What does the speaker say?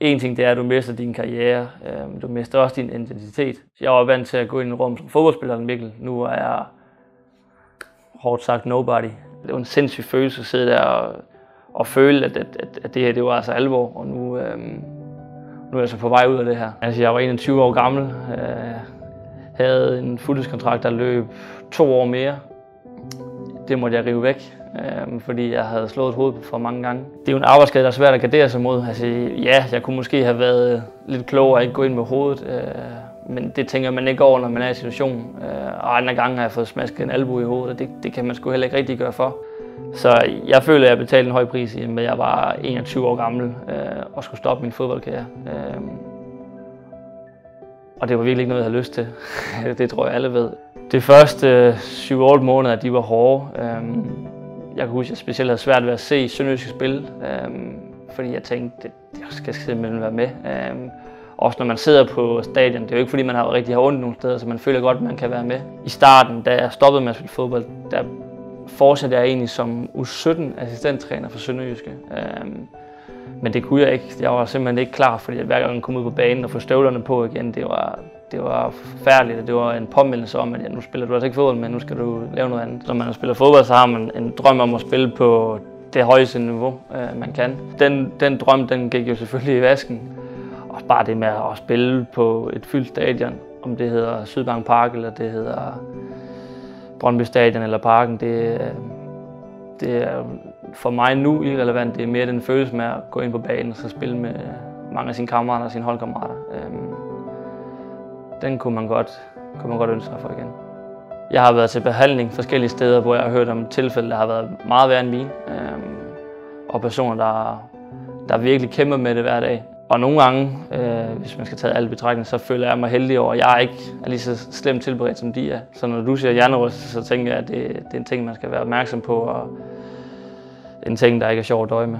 En ting det er, at du mister din karriere. Øh, du mister også din identitet. Jeg var vant til at gå ind i et rum som fodboldspiller, Mikkel. Nu er jeg hårdt sagt nobody. Det var en sindssyg følelse at sidde der og, og føle, at, at, at det her det var altså alvor. Og nu, øh, nu er jeg så på vej ud af det her. Altså, jeg var 21 år gammel. Øh, havde en fuldtidskontrakt, der løb to år mere. Det måtte jeg rive væk, øh, fordi jeg havde slået hovedet for mange gange. Det er jo en arbejdsskade, der er svært at gardere sig mod. Altså, ja, jeg kunne måske have været lidt klogere og ikke gå ind med hovedet, øh, men det tænker man ikke over, når man er i situationen. Øh, og andre gange har jeg fået smasket en albu i hovedet, og det, det kan man sgu heller ikke rigtig gøre for. Så jeg føler, at jeg betalte en høj pris, i at jeg var 21 år gammel øh, og skulle stoppe min fodboldkarriere. Øh, og det var virkelig ikke noget, jeg havde lyst til. det tror jeg alle ved. Det første 7-8 måneder, de var hårde. Øhm, jeg kan huske, at jeg specielt havde svært ved at se Sønderjyske spil, øhm, fordi jeg tænkte, at jeg skal simpelthen være med. Øhm, også når man sidder på stadion, det er jo ikke fordi, man har rigtig har ondt nogle steder, så man føler godt, at man kan være med. I starten, da jeg stoppede med at spille fodbold, der fortsatte jeg egentlig som U17 assistenttræner for Sønderjyske. Men det kunne jeg ikke. Jeg var simpelthen ikke klar, fordi hver gang jeg kom ud på banen og få støvlerne på igen, det var, det var forfærdeligt. Det var en påmindelse om, at ja, nu spiller du altså ikke fodbold, men nu skal du lave noget andet. Når man spiller fodbold, så har man en drøm om at spille på det højeste niveau, øh, man kan. Den, den drøm, den gik jo selvfølgelig i vasken. Og bare det med at spille på et fyldt stadion, om det hedder Sydbank Park, eller det hedder Brøndby Stadion eller Parken, det, øh, det er for mig nu irrelevant. Det er mere den følelse med at gå ind på banen og så spille med mange af sine kammerater og sine holdkammerater. Øh, den kunne man godt, kunne man godt ønske sig for igen. Jeg har været til behandling forskellige steder, hvor jeg har hørt om tilfælde, der har været meget værre end mine. Øhm, og personer, der, der virkelig kæmper med det hver dag. Og nogle gange, øh, hvis man skal tage alt betragtning, så føler jeg mig heldig over, at jeg ikke er lige så slemt tilberedt, som de er. Så når du siger hjernerystelse, så tænker jeg, at det, det er en ting, man skal være opmærksom på. Og en ting, der ikke er sjovt at døje med.